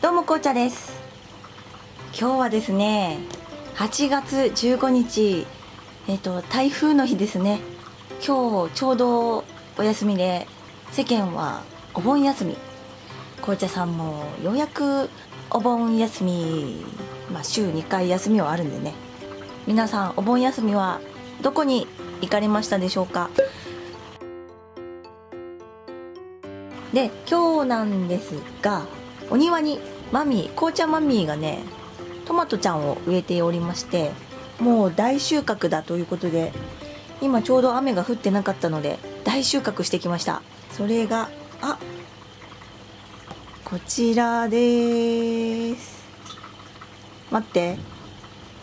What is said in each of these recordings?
どうも紅茶です。今日はですね8月15日えっ、と台風の日ですね。今日ちょうどお休みで世間はお盆休み。紅茶さんもようやくお盆休みまあ週2回休みはあるんでね。皆さんお盆休みはどこに行かれましたでしょうか。で今日なんですがお庭にマミー紅茶マミーがねトマトちゃんを植えておりましてもう大収穫だということで今ちょうど雨が降ってなかったので大収穫してきました。それがあこちらです。待って。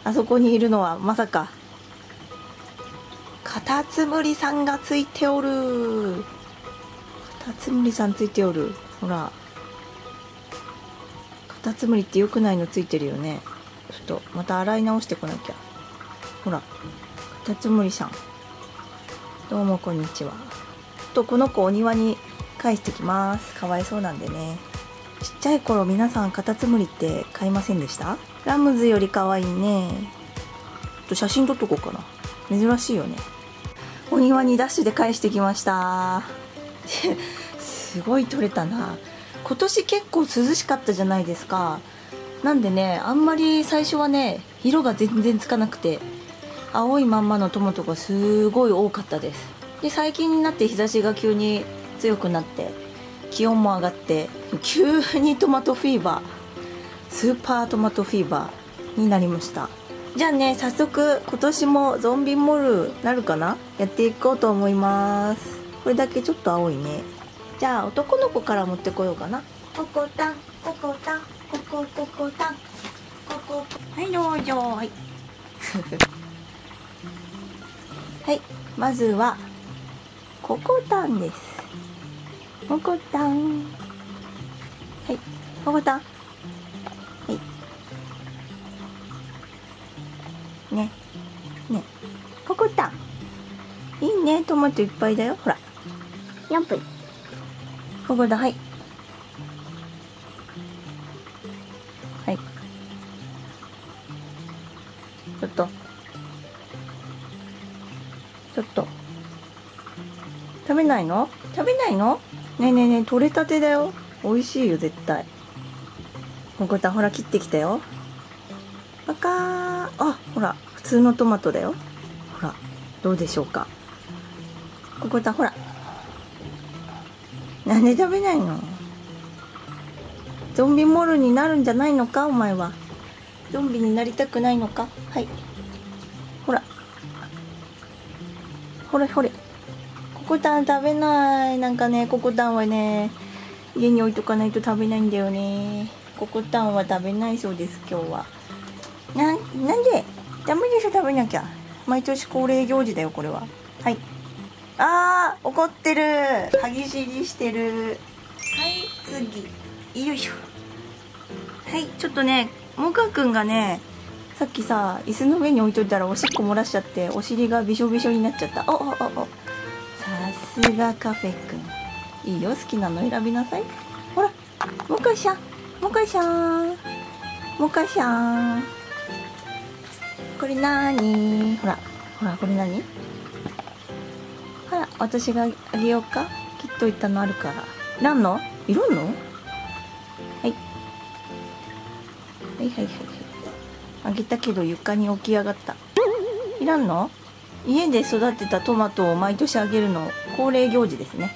あそこにいるのはまさか。カタツムリさんがついておる。カタツムリさんついておる。ほら。タツムリって良くないのついてるよね。ちょっとまた洗い直してこなきゃ。ほらカタツムリさん。どうもこんにちは。とこの子お庭に返してきます。かわいそうなんでね。ちっちゃい頃皆さんカタツムリって買いませんでした？ラムズより可愛いね。ちょっと写真撮っとこうかな。珍しいよね。お庭にダッシュで返してきました。すごい撮れたな。今年結構涼しかったじゃないですか。なんでねあんまり最初はね色が全然つかなくて青いまんまのトマトがすごい多かったです。で最近になって日差しが急に強くなって気温も上がって急にトマトフィーバースーパートマトフィーバーになりました。じゃあね早速今年もゾンビモルなるかな？やっていこうと思います。これだけちょっと青いね。じゃあ男の子から持ってこようかな。ココタンココタンココココタン。ココはいどうぞ。はい。はいまずはココタンです。ココタン。はいココタン。はい。ねね。ココタン。いいねトマトいっぱいだよほら。4分ここだ。はい。はい。ちょっと。ちょっと。食べないの？食べないの？ねえねえねえ取れたてだよ。美味しいよ絶対。ここだほら切ってきたよ。バカー。あほら。普通のトマトだよ。ほら。どうでしょうか。ここだほら。なんで食べないの。ゾンビモルになるんじゃないのか？お前は。ゾンビになりたくないのか？はい。ほら。ほれほれ。ココタン食べない。なんかねココタンはね家に置いとかないと食べないんだよね。ココタンは食べないそうです今日は。ななんで？ダメでしょ食べなきゃ。毎年恒例行事だよこれは。はい。あー怒ってる。歯ぎしりしてる。はい次。よいしょ。はいちょっとねモカくんがねさっきさ椅子の上に置いといたらおしっこ漏らしちゃってお尻がびしょびしょになっちゃった。おおおお。さすがカフェくんいいよ好きなの選びなさい。ほらモカシャン。モカシャン。モカシャン。これなーにほらほらこれ何ほら私があげようか？切っといたのあるから。いらんの？いるの？はい。はいはいはいはい。あげたけど床に起き上がった。いらんの？家で育てたトマトを毎年あげるの恒例行事ですね。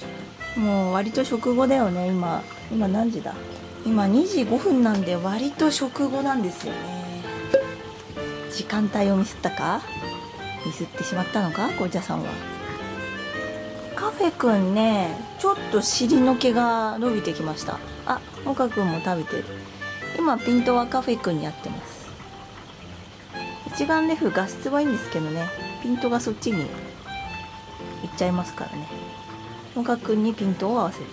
もう割と食後だよね今。今何時だ？今2時5分なんで割と食後なんですよね。時間帯をミスったか？ミスってしまったのか？紅茶さんは。カフェくんねちょっと尻の毛が伸びてきました。あモカくんも食べてる。今ピントはカフェくんにやってます。一眼レフ画質はいいんですけどね。ピントがそっちに行っちゃいますからね。モカくんにピントを合わせる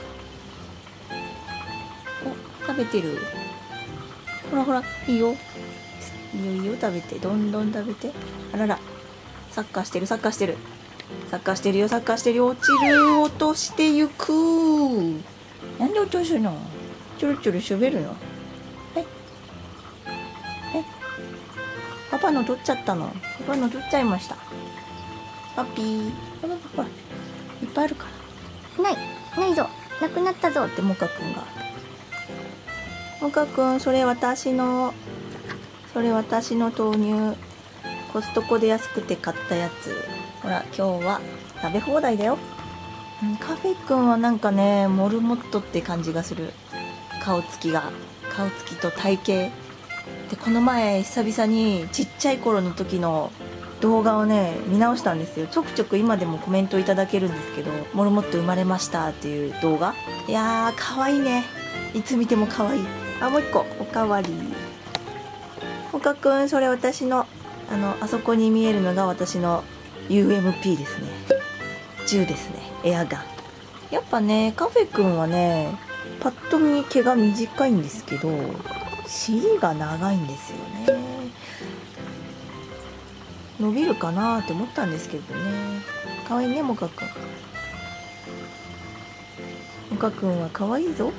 お食べてる。ほらほらいいよ。いいよいいよ。食べてどんどん食べて。あらら。サッカーしてるサッカーしてる。サッカーしてるよサッカーしてるよ落ちる落としてゆく。なんで落とすの？ちょろちょろ喋るの？え？いはいパパの取っちゃったの？パパの取っちゃいました。パピー。パパパパ。いっぱいあるから。ない。ないぞ。なくなったぞ。ってモカくんが。モカくんそれ私のそれ私の豆乳コストコで安くて買ったやつ。ほら今日は食べ放題だよ、カフェくんはなんかねモルモットって感じがする。顔つきが。顔つきと体型。でこの前久々にちっちゃい頃の時の動画をね見直したんですよ。ちょくちょく今でもコメントいただけるんですけど「モルモット生まれました」っていう動画。いやー可愛いね。いつ見ても可愛い。あもう一個。おかわり。岡くんそれ私のあのあそこに見えるのが私の UMP ですね。銃ですね。エアガン。やっぱねカフェくんはねパッと見毛が短いんですけど尻が長いんですよね。伸びるかなって思ったんですけどね。かわいいねモカくんモカくんはかわいいぞ。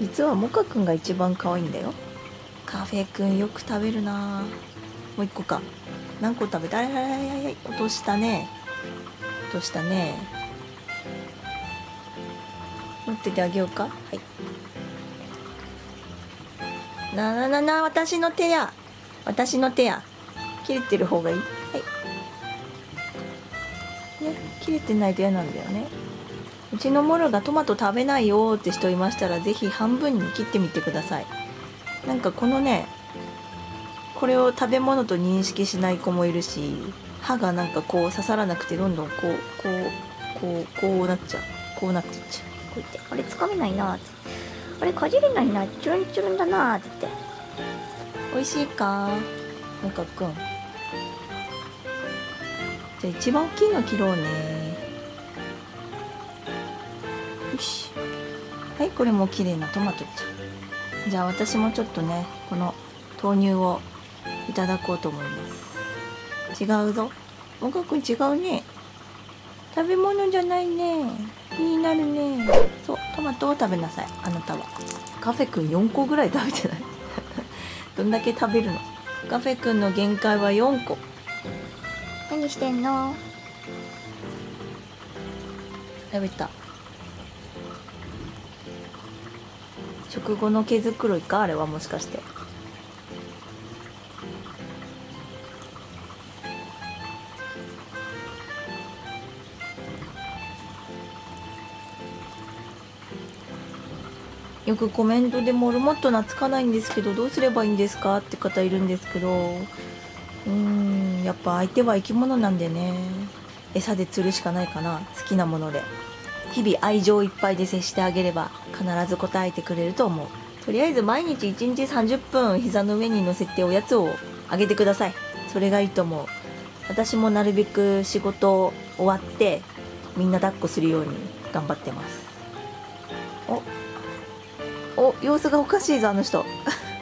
実はモカくんが一番可愛いんだよ。カフェくんよく食べるな。もう一個か。何個食べた？あいあいあい落としたね。落としたね。持っててあげようか。はい。なななな私の手や。私の手や。切れてる方がいい。はい。ね切れてないと嫌なんだよね。うちのモルがトマト食べないよって人いましたら是非半分に切ってみてください。なんかこのねこれを食べ物と認識しない子もいるし歯がなんかこう刺さらなくてどんどんこうこうこうこうなっちゃう。こうなっていっちゃう。こうやってあれつかめないなって。あれかじれないなチュルンチュルンだなって。美味しいか？もかくんじゃあ一番大きいの切ろうね。よし。はいこれも綺麗なトマトちゃんじゃあ私もちょっとねこの豆乳をいただこうと思います。違うぞ。もかくん違うね。食べ物じゃないね。気になるね。そうトマトを食べなさい。あなたは。カフェくん4個ぐらい食べてない。どんだけ食べるの。カフェくんの限界は4個。何してんの？食べた食後の毛づくろいか？あれはもしかして。よくコメントでモルモット懐かないんですけどどうすればいいんですか？って方いるんですけど。うーんやっぱ相手は生き物なんでね。餌で釣るしかないかな。好きなもので。日々愛情いっぱいで接してあげれば。必ず答えてくれると思う。とりあえず毎日1日30分膝の上に乗せておやつをあげてください。それがいいと思う。私もなるべく仕事終わってみんな抱っこするように頑張ってます。おお様子がおかしいぞあの人。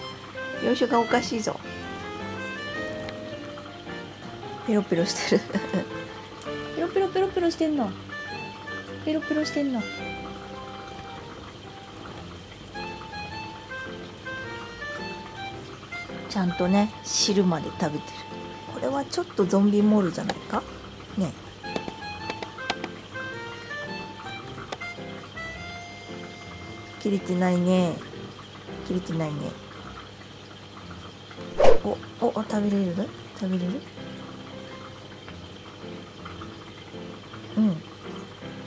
様子がおかしいぞ。ペロペロしてる。ペロペロペロペロしてんの。ペロペロしてんのちゃんとね汁まで食べてる。これはちょっとゾンビモールじゃないか？ね。切れてないね。切れてないね。おお食べれる？食べれる？うん。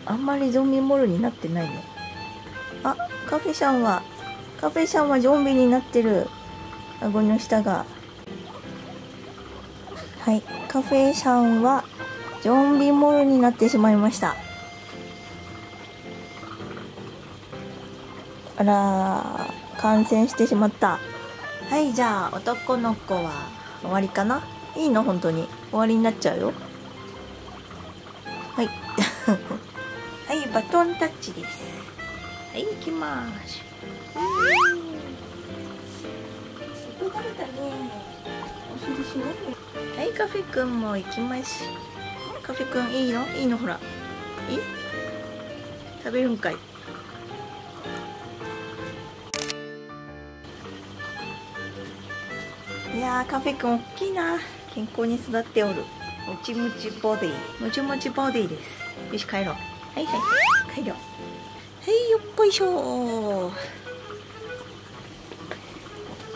あんまりゾンビモールになってないね。あカフェシャンはカフェシャンはゾンビになってる。顎の下が。はい。カフェシャンはゾンビモールになってしまいました。あら感染してしまった。はいじゃあ男の子は終わりかな？いいの？本当に。終わりになっちゃうよ。はい。はいバトンタッチです。はい行きますはいカフェくんも行きますカフェくんいいの？いいのほら。いい？食べるんかい。いやーカフェくん大きいな。健康に育っておる。もちもちボディ。もちもちボディです。よし帰ろう。はいはい。帰ろう。はいよっこいしょ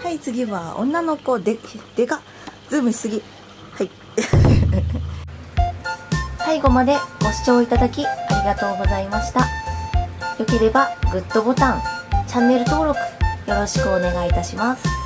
はい次は女の子でーがズームしすぎ。はい。最後までご視聴いただきありがとうございました。よければグッドボタンチャンネル登録よろしくお願いいたします。